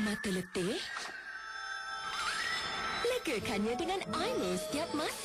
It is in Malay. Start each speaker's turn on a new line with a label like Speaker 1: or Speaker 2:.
Speaker 1: Mata letih? Legakannya dengan eyelash setiap masa.